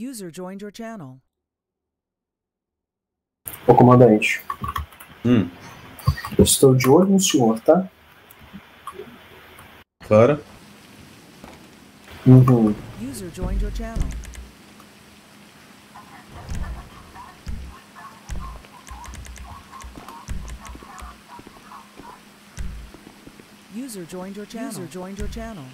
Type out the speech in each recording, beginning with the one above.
User joined your channel. Ô comandante, Hum, eu estou de olho no senhor, tá? claro. Uhum. User joined your channel. User joined your channel. User joined your channel.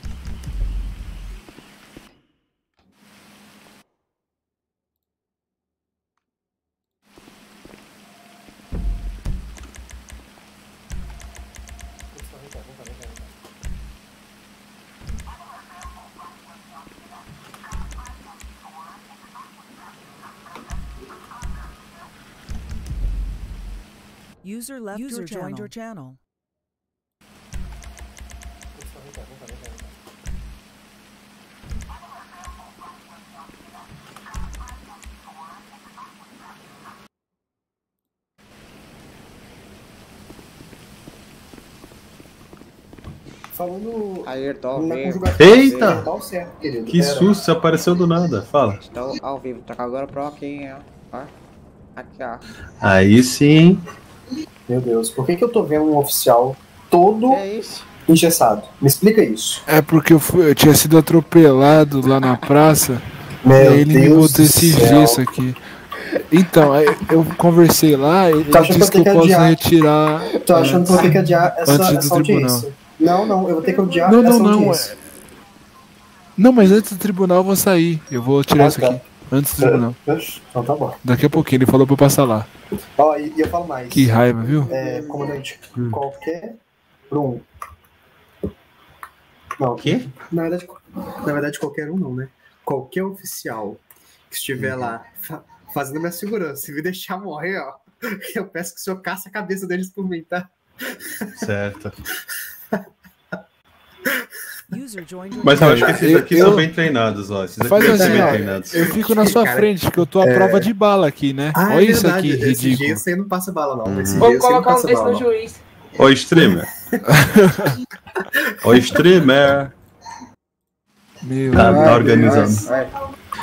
User left User your joined your channel. Falando Aí, tô ao na conjugação Eita! tá certo, querido. Que Pera. susto, você apareceu do nada. Fala. Estou ao vivo. Tá agora pro aqui, ó. Ó. Aqui, ó. Aí sim. Meu Deus, por que, que eu tô vendo um oficial todo é engessado? Me explica isso. É porque eu, fui, eu tinha sido atropelado lá na praça. Meu e aí ele me Deus botou do esse céu. gesso aqui. Então, eu conversei lá, ele Tá achando disse que que eu eu que posso adiar? retirar. Tô achando que eu vou ter que adiar essa, Antes do essa tribunal. audiência. Não, não, eu vou ter que adiar Não, não, essa não, audiência. Não, mas antes do tribunal eu vou sair. Eu vou tirar Ah, isso tá. aqui. Antes do tribunal. Então tá bom. Daqui a pouquinho, ele falou pra eu passar lá. Ó, e, e eu falo mais. Que raiva, viu? É, comandante, Hum. qualquer um. Não, O quê? Na verdade, na verdade, qualquer um não, né? Qualquer oficial que estiver lá fa- fazendo minha segurança, se me deixar morrer, ó, eu peço que o senhor caça a cabeça deles por mim, tá? Certo. Mas eu acho que esses aqui eu- são bem treinados, ó. Esses aqui Faz assim, bem ó. treinados. Eu fico na sua Cara, frente, porque eu tô à prova de bala aqui, né? Ah, Olha é isso aqui, Esse dia ridículo. você não passa bala, não. Uhum. você não colocar um desse no juiz. Ô, streamer. Ô, streamer. Meu, Tá, Deus. tá organizando.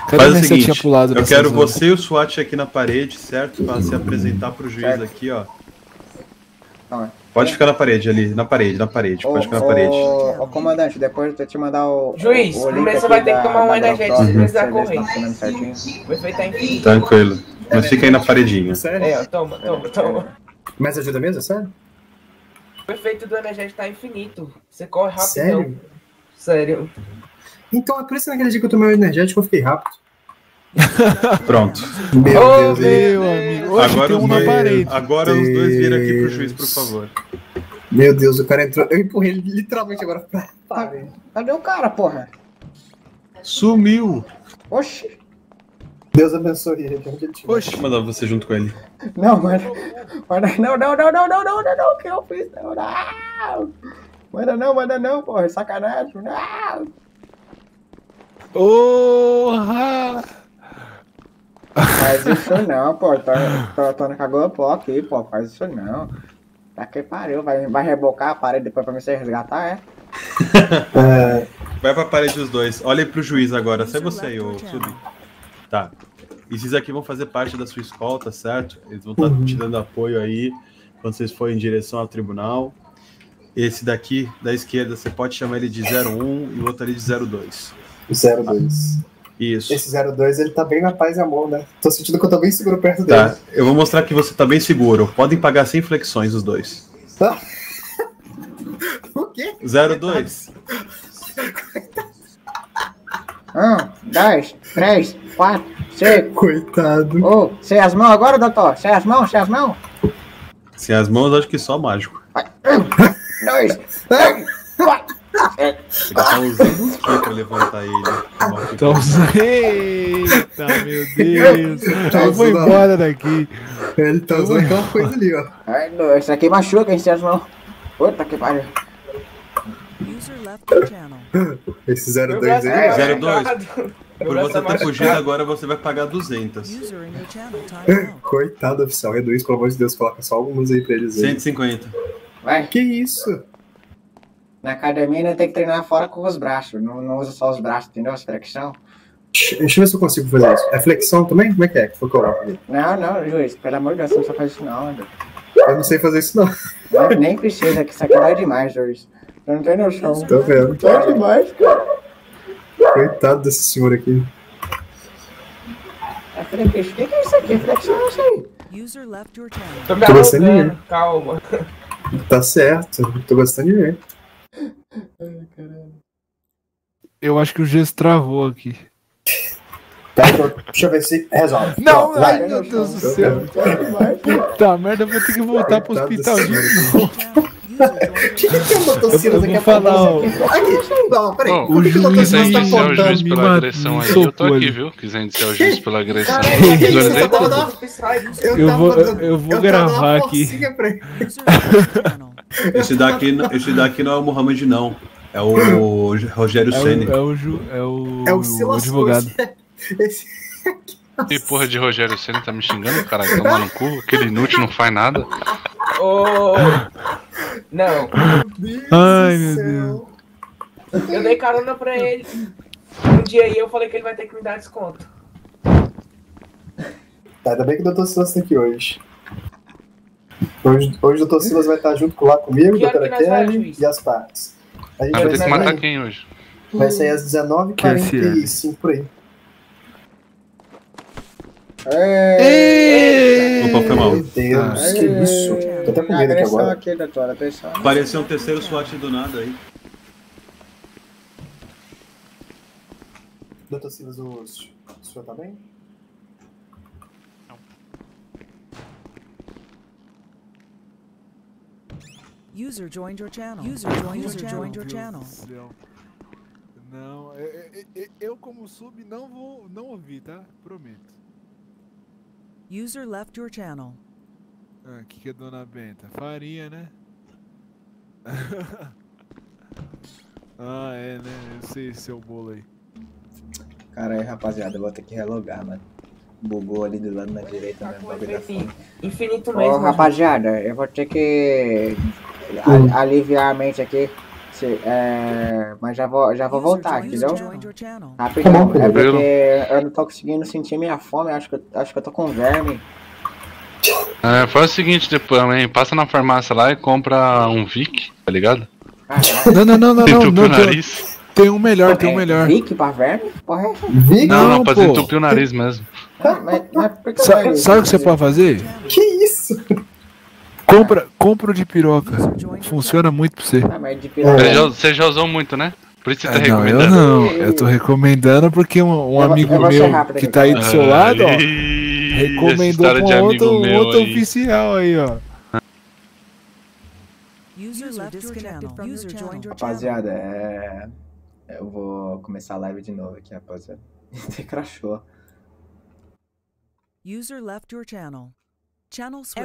Faz o seguinte, eu quero horas? você e o SWAT aqui na parede, certo? Pra se apresentar pro juiz Certo. aqui, ó. É. Pode ficar na parede ali, na parede, na parede, Ô, pode ficar na parede. ô, ô, comandante, depois eu te mandar o. Juiz, o, primeiro você vai ter que tomar um energético, se precisar correr. tá certinho. O efeito é infinito. Tranquilo. Mas fica aí na paredinha. Sério? É, toma, toma, toma. Mas ajuda mesmo, é sério? O efeito do energético tá infinito. Você corre rapidão. Sério? Sério. Então é por isso que naquele dia que eu tomei o energético eu fiquei rápido. Pronto. Meu Oh, Deus. Meu amigo, hoje Agora, tem os um na dois, parede. agora os dois viram aqui pro juiz, por Deus. favor. Meu Deus, o cara entrou. Eu empurrei ele literalmente agora pra parede. Cadê o cara, porra? Sumiu! Oxi. Deus abençoe ele. Eu mandar você junto com ele. Não, mano. Manda não, não, não, não, não, não, não, não, que eu fiz, não, não. Manda não, manda não, porra, sacanagem, não. Porra! Faz isso não, pô, tô, tô, tô na cagou pó aqui, pô, faz isso não. Tá que pariu, vai, vai rebocar a parede depois pra me você resgatar, é? É, Vai pra parede os dois. Olha aí pro juiz agora. Sai você aí, ô Subi. Tá. Esses aqui vão fazer parte da sua escolta, certo? Eles vão estar Uhum. te dando apoio aí quando vocês forem em direção ao tribunal. Esse daqui, da esquerda, você pode chamar ele de 01 e o outro ali de 02. 02. Isso. Esse 02 ele tá bem na paz e amor, né? Tô sentindo que eu tô bem seguro perto dele. Tá, eu vou mostrar que você tá bem seguro. Podem pagar sem flexões os dois. O quê? 02. Um, dois, três, quatro, cinco. Coitado. Ô, sem as mãos agora, doutor? Sem as mãos, sem as mãos? Sem as mãos, acho que só mágico. Um, dois, três. Ele tá usando os que pra levantar ele. Tá usando. Eita, meu Deus! Tá Eu vou embora daqui. Ele tá usando aquela coisa ali, ó. Ai, não, Esse aqui machuca, hein, as mãos. Puta que pariu. User left your channel. Esse Meu 02 braço aí. tá 02. machucado. Meu Por você tá ter machucado. fugido agora, você vai pagar 200. User in your channel timed out. Coitado, oficial. Reduz, pelo amor de Deus, coloca só alguns aí pra eles aí. 150. Vai. Que isso? Na academia ainda tem que treinar fora com os braços. Não, não usa só os braços, entendeu? As flexão. Deixa eu ver se eu consigo fazer isso. É flexão também? Como é que é? que foi que eu? Não, não, juiz, pelo amor de Deus, você não precisa fazer isso não, André. Eu não sei fazer isso, não. Não, Nem precisa, que isso aqui vai demais, juiz. Eu não tenho noção. Tô vendo. Vai demais, cara. Coitado desse senhor aqui. Falei, bicho, o que é isso aqui? Flexão é isso aí. User left your channel. Tô gostando de arrogando, ver. calma. Tá certo. Tô gostando de ver. Eu acho que o gesso travou aqui. Tá, então, deixa eu ver se resolve. Não, Pronto, vai. ai meu Deus do céu. Vai. Puta merda, eu vou ter que voltar pro hospital de novo. Your Que que tem um motocicleta Eu aqui vou falar, ó. Aqui, não, peraí. Por que que o o Quiser juiz tá aí- iniciar o juiz pela agressão aí, eu tô aqui, ali. viu? Quiser iniciar o juiz pela agressão. Tá. Eu vou- gravar uma aqui. Esse daqui, não- esse daqui não é o Mohamed, não. É o Rogério É Ceni. o, é o, ju- é o, É o Silas advogado. Esse... Que porra de Rogério Senna tá me xingando, caralho? Tomar no cu, aquele inútil não faz nada. Ô, Não, Ai, meu Deus. eu dei carona pra ele. Um dia aí eu falei que ele vai ter que me dar desconto. Tá, ainda bem que o Dr. Silas tá aqui hoje. Hoje, hoje o Dr. Silas vai estar junto lá comigo, Que doutora vai, Kelly e as partes. A gente Mas vai ter que sair- matar quem hoje? vai sair às 19h45 por aí. Ei, Opa, foi mal. Meu Deus, que isso? Tô até com medo aqui agora. aqui, doutora, atenção. Pareceu um terceiro SWAT do nada aí. Dr. Silas, o senhor tá bem? User joined your channel. User joined your channel. Joined your Meu channel. Deus do céu. Não, é- é- é- eu como sub não vou não ouvir, tá? Prometo. User left your channel. Ah, o que, que é Dona Benta? Farinha, né? ah, é, né? Eu sei seu bolo aí. Cara, aí, rapaziada, eu vou ter que relogar, mano. Bugou ali do lado na direita mesmo, fome. infinito Ô, mesmo. rapaziada, eu vou ter que a- aliviar a mente aqui. se- é, mas já vou, já vou voltar, entendeu? Rapidão, Tá é porque eu não tô conseguindo sentir minha fome, acho que, eu- acho que eu tô com verme. É, faz o seguinte depois, hein? Passa na farmácia lá e compra um Vic, tá ligado? Não, não, não, não, não. Não tem, tem um melhor, tem um É, melhor. Vic pra verme? Porra, é? Vic? Não, não, pra pô. desentupir o nariz mesmo. Mas, mas por que Sa- vai- sabe o que você pode fazer? Que isso? Compra, compra o de piroca. Funciona muito pra você. Ah, mas de piroca. Você já, você já usou muito, né? Por isso você tá Ah, não, eu recomendando. não. Eu tô recomendando porque um, um Eu amigo eu meu rápido que tá aí do seu lado, ó, recomendou um amigo outro, meu outro aí. oficial aí, ó. User left your channel. User joined your channel. Rapaziada, é. Eu vou começar a live de novo aqui, rapaziada. Você crashou. User left your channel. Channel switch.